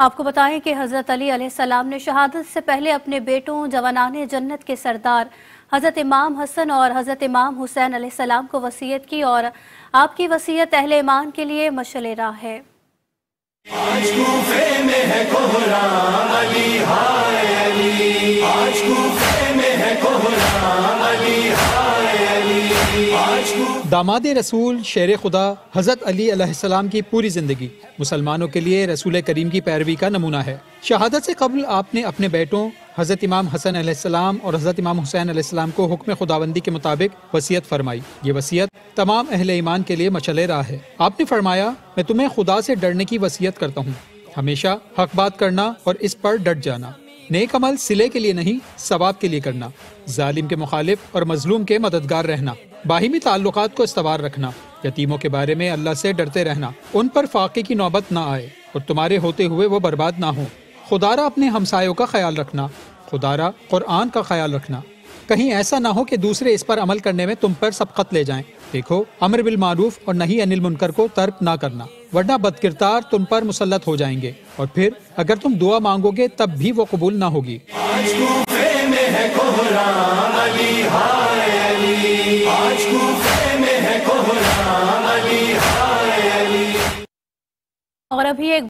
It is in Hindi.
आपको बताएँ कि हज़रत अली सलाम ने शहादत से पहले अपने बेटों, जवानान जन्नत के सरदार, हज़रत इमाम हसन और हज़रत इमाम हुसैन सलाम को वसीयत की और आपकी वसीयत अहले ईमान के लिए मशल राह है। आज दामाद रसूल, शेर खुदा, हज़रत अली अलैहिस्सलाम की पूरी ज़िंदगी। मुसलमानों के लिए रसूल करीम की पैरवी का नमूना है। शहादत से कबल आपने अपने बेटों, हज़रत इमाम हसन अलैहिस्सलाम और हज़रत इमाम हुसैन अलैहिस्सलाम को हुक्म खुदाबंदी के मुताबिक वसीयत फरमाई। ये वसीयत तमाम अहल ईमान के लिए मचले रहा है। आपने फरमाया, मैं तुम्हें खुदा से डरने की वसीयत करता हूँ। हमेशा हक बात करना और इस पर डट जाना। नेक अमल सिले के लिए नहीं, सवाब के लिए करना। जालिम के मुखालिफ और मजलूम के मददगार रहना। बाहिमी ताल्लुक को इस्तवार रखना। यतीमों के बारे में अल्लाह से डरते रहना। उन पर फाके की नौबत ना आए और तुम्हारे होते हुए वो बर्बाद ना हो। खुदारा अपने हमसायों का ख्याल रखना। खुदारा कुरान का ख्याल रखना। कहीं ऐसा ना हो कि दूसरे इस पर अमल करने में तुम पर सबकत ले जाएँ। देखो, अमर बिल मारूफ और नहीं अनिल मुनकर को तर्क ना करना। वरना बदकिरदार तुम पर मुसलत हो जाएँगे। और फिर अगर तुम दुआ मांगोगे तब भी वो कबूल ना होगी। और अभी एक